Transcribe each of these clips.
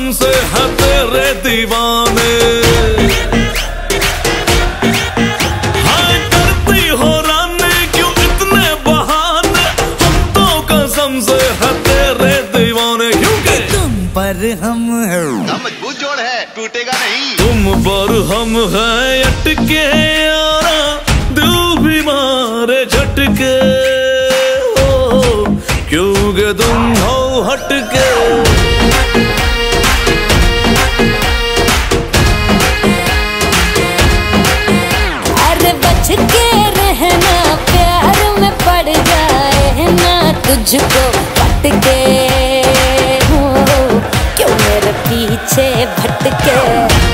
कसम से है तेरे दीवाने। हाय करती हो रानी क्यों इतने बहाने? हम तो कसम से है तेरे दीवाने। क्योंकि तुम पर हम है। मज़बूत जोड़ है टूटेगा नहीं। तुम पर हम हैं अटके यारा दिल भी मारे झटके। हो क्योंकि तुम हो हटके? तुझको पट के हो क्यों मेरे पीछे भटके?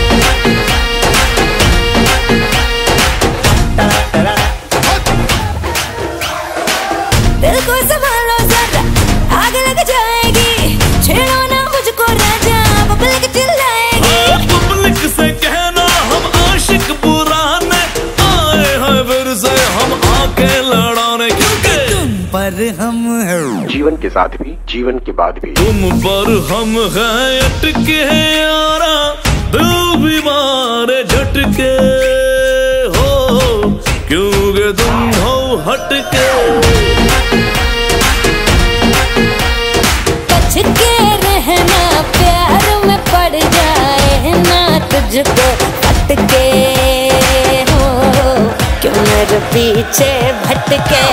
पर हम है। जीवन के साथ भी जीवन के बाद भी। तुम पर हम हैं अटके यारा दिल भी मारे झटके। हो क्योंकि तुम हो हटके? बच के रहना प्यार में पड़ जाए ना तुझको अटके हो क्यों मेरे पीछे भटके?